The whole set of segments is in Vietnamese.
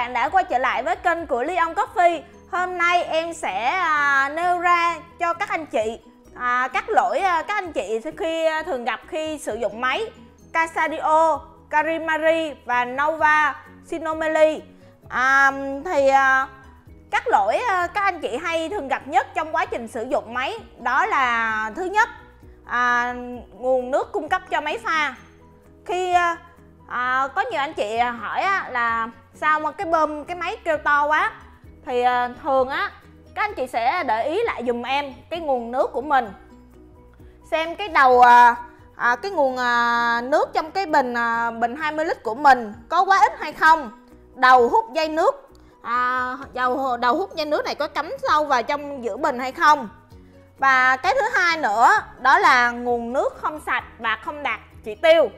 bạn đã quay trở lại với kênh của Leon Coffee. Hôm nay em sẽ à, nêu ra cho các anh chị à, các lỗi à, các anh chị khi à, thường gặp khi sử dụng máy. Casadio, Carimari và Nova Sinomeli à, Thì à, các lỗi à, các anh chị hay thường gặp nhất trong quá trình sử dụng máy đó là thứ nhất à, nguồn nước cung cấp cho máy pha. Khi à, à, có nhiều anh chị hỏi á, là sao mà cái bơm cái máy kêu to quá? Thì à, thường á các anh chị sẽ để ý lại dùm em cái nguồn nước của mình. Xem cái đầu à, à, cái nguồn à, nước trong cái bình à, bình 20 lít của mình có quá ít hay không? Đầu hút dây nước à, đầu đầu hút dây nước này có cắm sâu vào trong giữa bình hay không? Và cái thứ hai nữa đó là nguồn nước không sạch và không đạt chỉ tiêu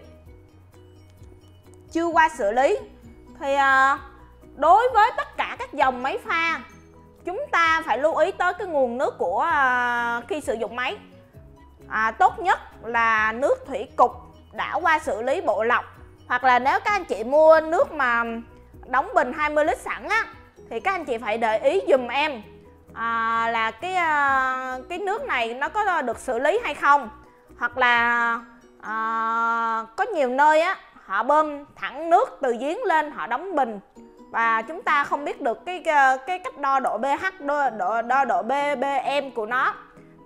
chưa qua xử lý thì à, đối với tất cả các dòng máy pha chúng ta phải lưu ý tới cái nguồn nước của à, khi sử dụng máy. À, tốt nhất là nước thủy cục đã qua xử lý bộ lọc hoặc là nếu các anh chị mua nước mà đóng bình 20 lít sẵn á thì các anh chị phải để ý dùm em à, là cái à, cái nước này nó có được xử lý hay không hoặc là à, có nhiều nơi á họ bơm thẳng nước từ giếng lên họ đóng bình. Và chúng ta không biết được cái cái cách đo độ pH đo độ đo độ ppm của nó.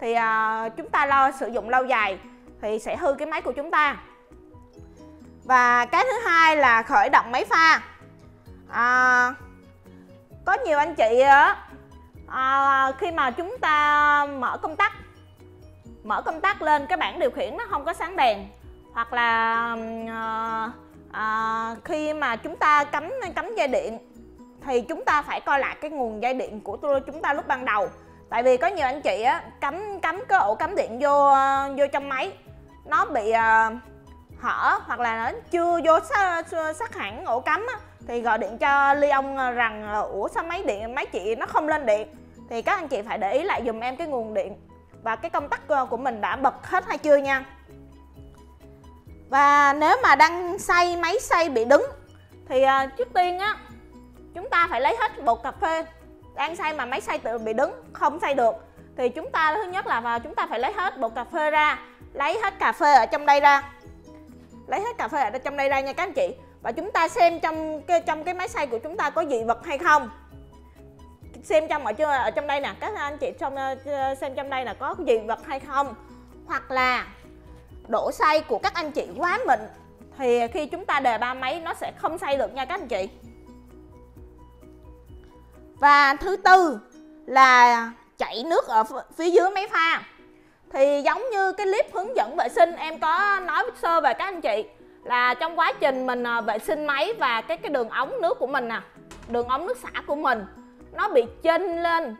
Thì à, chúng ta lo sử dụng lâu dài thì sẽ hư cái máy của chúng ta. Và cái thứ hai là khởi động máy pha. À, có nhiều anh chị á à, khi mà chúng ta mở công tắc mở công tắc lên cái bảng điều khiển nó không có sáng đèn hoặc là uh, uh, khi mà chúng ta cắm cắm dây điện thì chúng ta phải coi lại cái nguồn dây điện của chúng ta lúc ban đầu. Tại vì có nhiều anh chị á cắm cắm cái ổ cắm điện vô ờ, vô trong máy nó bị uh, hở hoặc là nó chưa vô sắc sát hẳn ổ cắm á, thì gọi điện cho ly ông rằng ủa sao máy điện máy chị nó không lên điện? Thì các anh chị phải để ý lại dùm em cái nguồn điện. Và cái công tắc của mình đã bật hết hay chưa nha? Và nếu mà đang xay máy xay bị đứng thì uh, trước tiên á chúng ta phải lấy hết bột cà phê đang xay mà máy xay tự bị đứng không xay được. Thì chúng ta thứ nhất là vào chúng ta phải lấy hết bột cà phê ra lấy hết cà phê ở trong đây ra. Lấy hết cà phê ở trong đây ra nha các anh chị. Và chúng ta xem trong cái trong cái máy xay của chúng ta có dị vật hay không. Xem trong ở ở trong đây nè các anh chị trong ờ, xem trong đây là có dị vật hay không. Hoặc là độ say của các anh chị quá mịn, thì khi chúng ta đề ba máy nó sẽ không say được nha các anh chị. Và thứ tư là chảy nước ở phía dưới máy pha. Thì giống như cái clip hướng dẫn vệ sinh, em có nói sơ về các anh chị, là trong quá trình mình à, vệ sinh máy và cái cái đường ống nước của mình nè, đường ống nước xả của mình, nó bị chênh lên,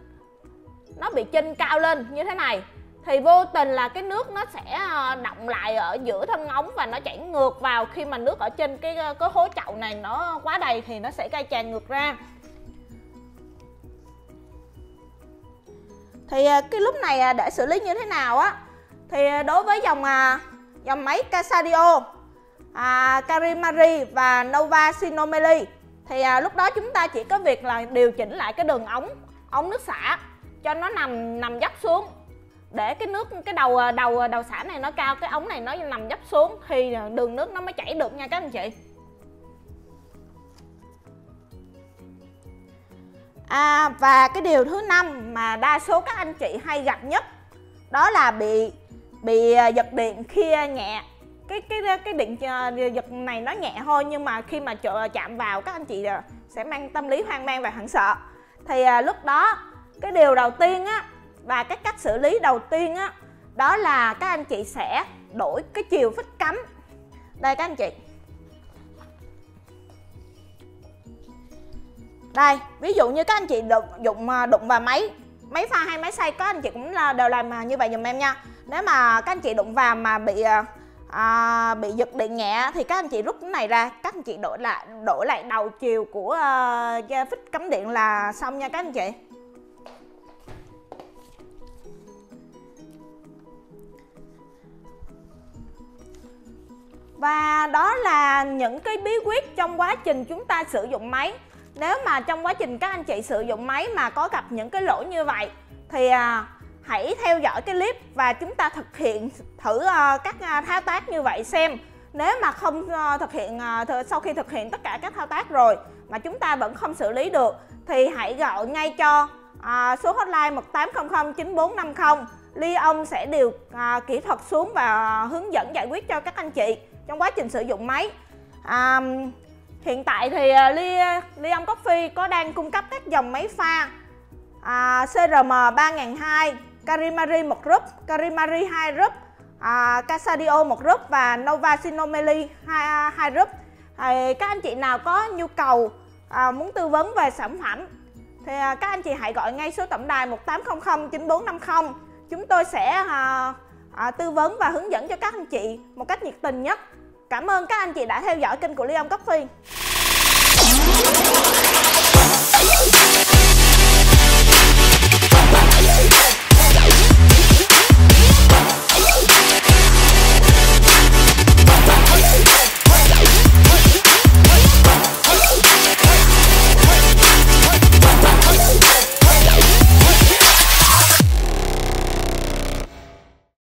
nó bị chênh cao lên như thế này thì vô tình là cái nước nó sẽ ờ, động lại ở giữa thân ống và nó chảy ngược vào. Khi mà nước ở trên cái ờ, cái hố chậu này nó quá đầy thì nó sẽ gây tràn ngược ra. Thì ờ, cái lúc này để xử lý như thế nào á? Thì đối với dòng dòng máy Casadio à, Carimari và Nova Sinomeli thì à, lúc đó chúng ta chỉ có việc là điều chỉnh lại cái đường ống ống nước xả cho nó nằm nằm dấp xuống để cái nước cái đầu à, đầu à, đầu xả này nó cao cái ống này nó nằm dấp xuống thì đường nước nó mới chảy được nha các anh chị. À, và cái điều thứ năm mà đa số các anh chị hay gặp nhất đó là bị bị à, giật điện khi nhẹ. Cái cái cái điện giật này nó nhẹ thôi nhưng mà khi mà chạm vào các anh chị sẽ mang tâm lý hoang mang và hoảng sợ. Thì lúc đó cái điều đầu tiên á và cái cách xử lý đầu tiên á đó là các anh chị sẽ đổi cái chiều phích cắm. Đây các anh chị. Đây ví dụ như các anh chị đụng dụng à, đụng vào máy máy pha hay máy xay các anh chị cũng à, đều làm à, như vậy dùm em nha. Nếu mà các anh chị đụng vào mà bị à, bị giật điện nhẹ thì các anh chị rút cái này ra các anh chị đổi lại đổi lại đầu chiều của uh, phích cắm điện là xong nha các anh chị. Và đó là những cái bí quyết trong quá trình chúng ta sử dụng máy. Nếu mà trong quá trình các anh chị sử dụng máy mà có gặp những cái lỗi như vậy thì à, hãy theo dõi cái clip và chúng ta thực hiện thử uh, các uh, thao tác như vậy xem. Nếu mà không uh, thực hiện uh, sau khi thực hiện tất cả các thao tác rồi mà chúng ta vẫn không xử lý được thì hãy gọi ngay cho uh, số hotline 1800 9450 Ly ông sẽ điều uh, kỹ thuật xuống và hướng dẫn giải quyết cho các anh chị trong quá trình sử dụng máy à, hiện tại thì à, Ly à, Ly ông Coffee có đang cung cấp các dòng máy pha à, CRM 3002 Karimari một group, Karimari hai group, à, Casadio một group và Nova Sinomeli hai, à, hai group. À, các anh chị nào có nhu cầu à, muốn tư vấn về sản phẩm thì à, các anh chị hãy gọi ngay số tổng đài 1800 9450. Chúng tôi sẽ à, à, tư vấn và hướng dẫn cho các anh chị một cách nhiệt tình nhất. Cảm ơn các anh chị đã theo dõi kênh của Ly Ông Cấp Yeah.